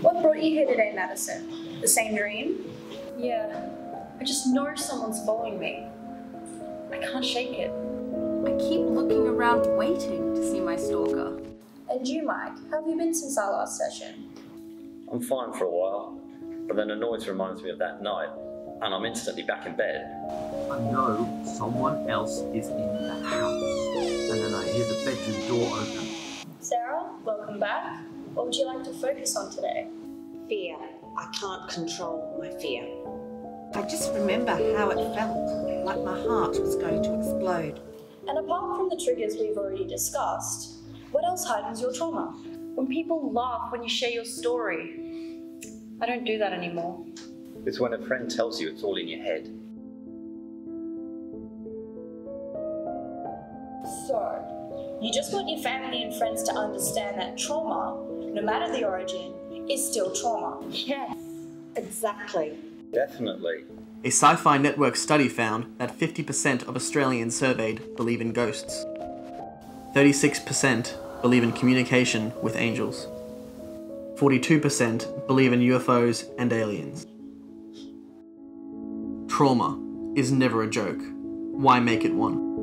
What brought you here today, Madison? The same dream? Yeah, I just know someone's following me. I can't shake it. I keep looking around waiting to see my stalker. And you, Mike, how have you been since our last session? I'm fine for a while, but then a noise reminds me of that night, and I'm instantly back in bed. I know someone else is in the house. And then I hear the bedroom door open. Sarah, welcome back. What would you like to focus on today? Fear. I can't control my fear. I just remember how it felt, like my heart was going to explode. And apart from the triggers we've already discussed, what else heightens your trauma? When people laugh when you share your story. I don't do that anymore. It's when a friend tells you it's all in your head. So, you just want your family and friends to understand that trauma, no matter the origin, is still trauma. Yes, exactly. Definitely. A sci fi network study found that 50% of Australians surveyed believe in ghosts. 36% believe in communication with angels. 42% believe in UFOs and aliens. Trauma is never a joke. Why make it one?